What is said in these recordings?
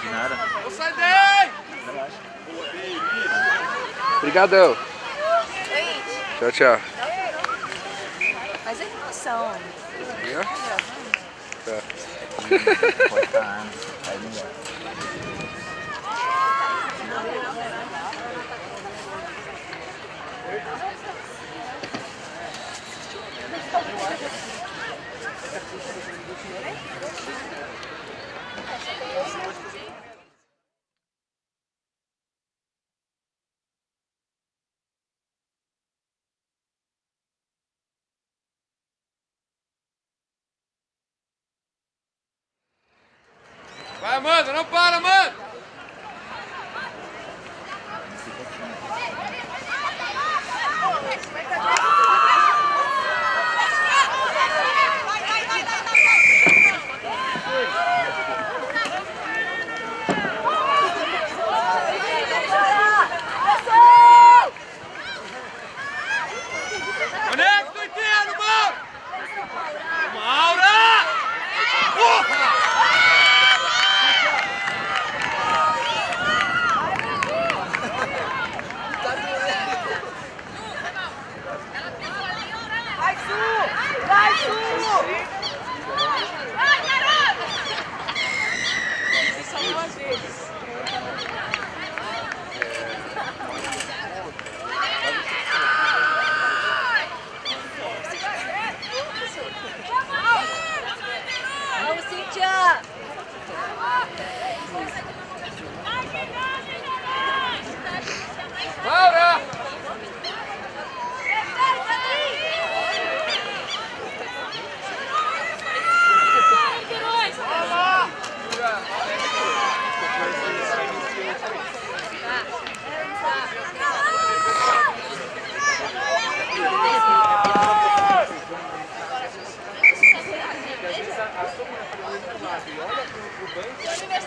De nada. Eu saí daí! Obrigadão. Tchau, tchau. Mas é emoção. Viu? Tá. Pode estar arma. Aí não vai. Amanda, não para, Amanda! Eita!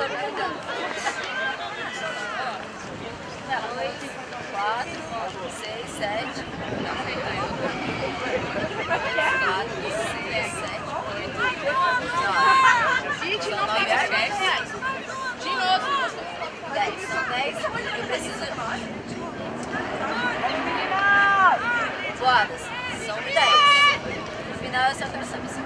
sobe. Oito, quatro, seis, sete. Não sei, Quatro, seis, sete, oito, dez. De. Dez. Eu preciso... Boadas. São dez. No final, eu só quero saber se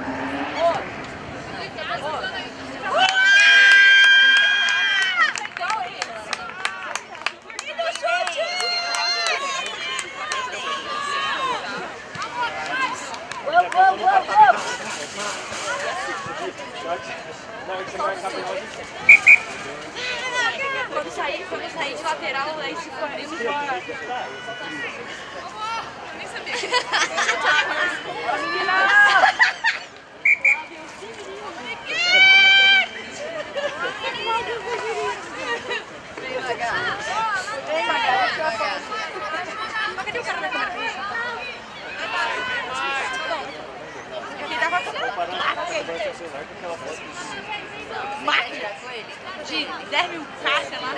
a do celular com aquela foto de... Máquina! De 10 mil caixas lá.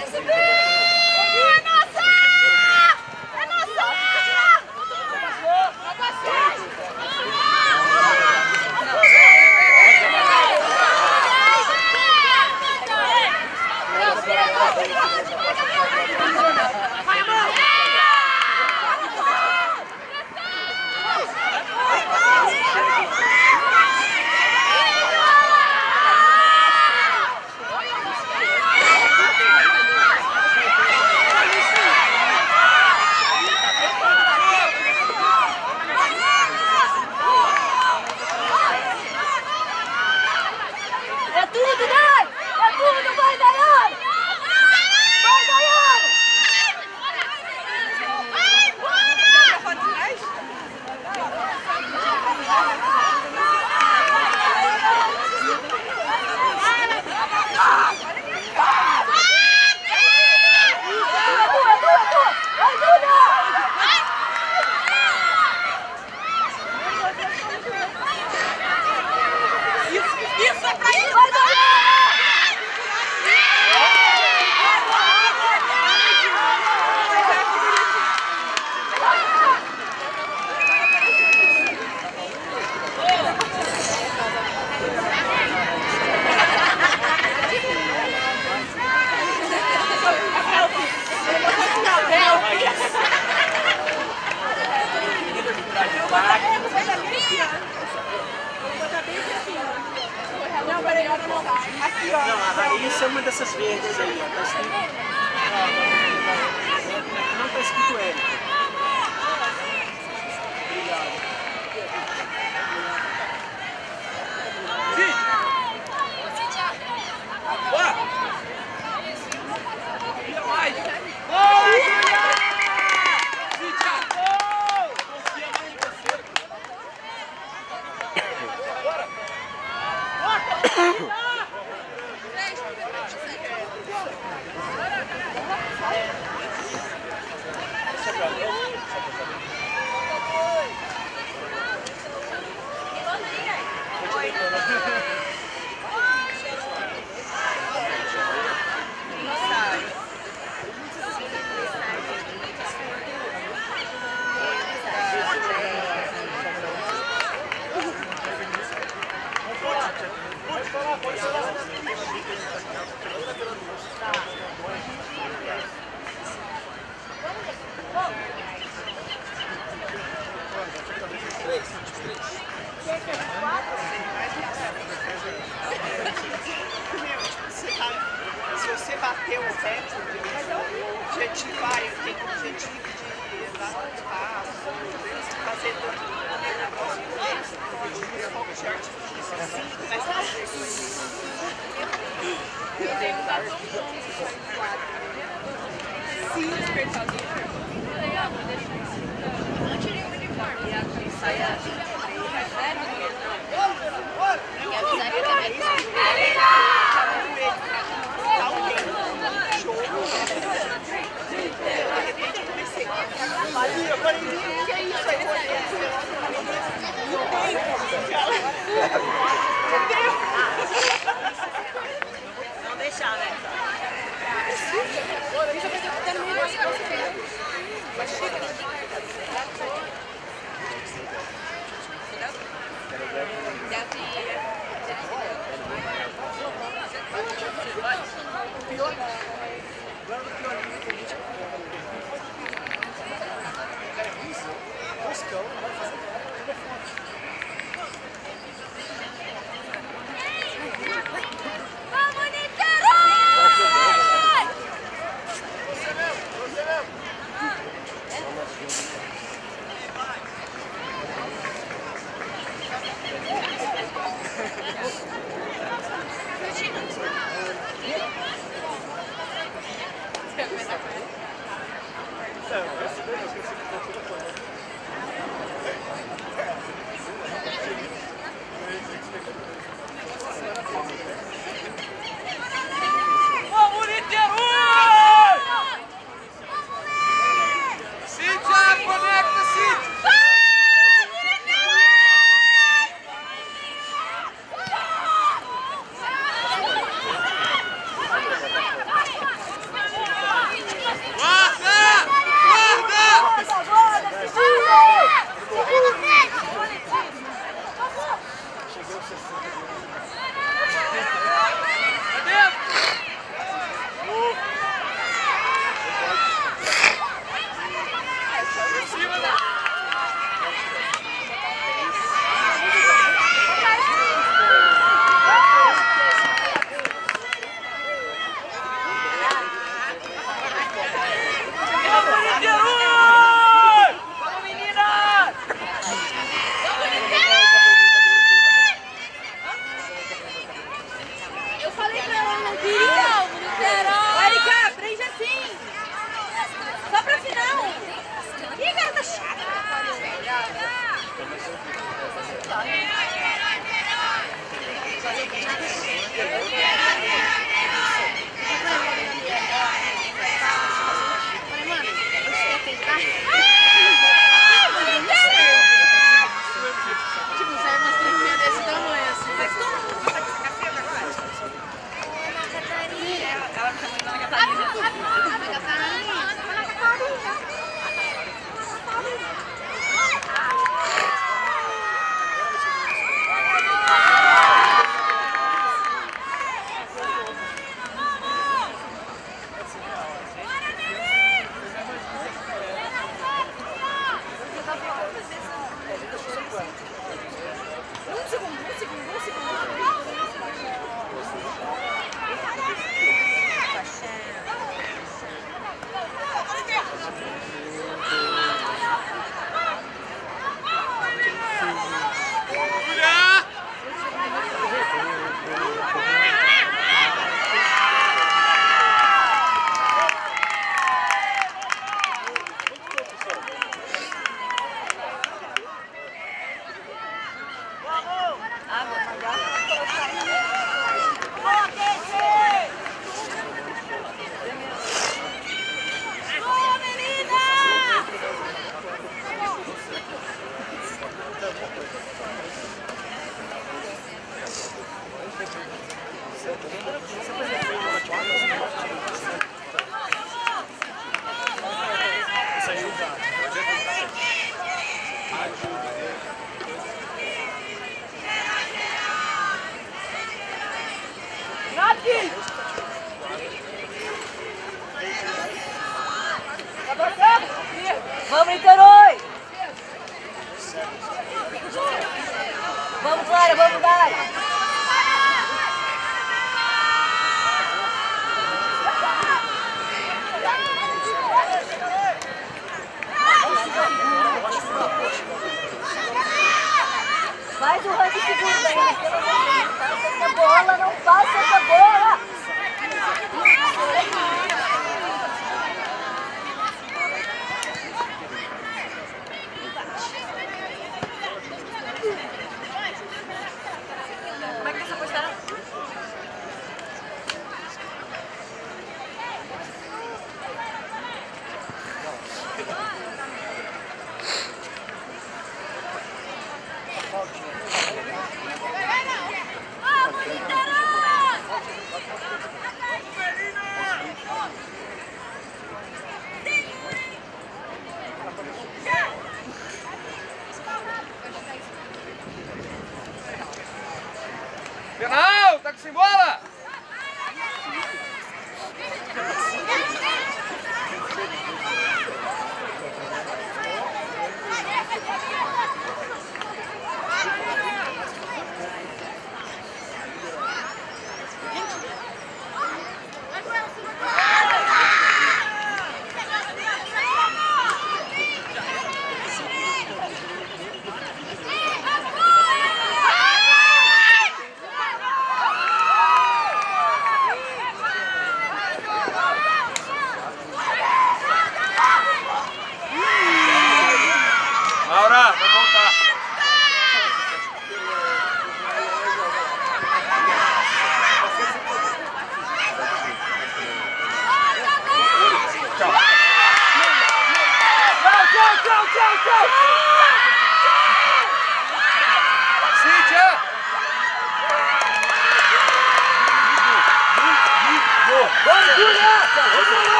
dessas verdes aí, ó. Tá escrito. Não tá escrito Érica. objetivar, eu tenho objetivo de dar um passo, fazer tudo. Valeu, valeu! Não deixar, né? Então. Yeah. Vamos, Niterói! Vamos, Clara, vamos, Clara! Faz o ranking segundo aí, essa bola, não passa essa bola! Penal! Tá com sem bola!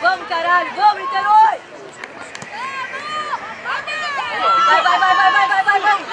Vamos, caralho! Vamos, Niterói! Vai, vai, vai, vai, vai, vai, vai, vai.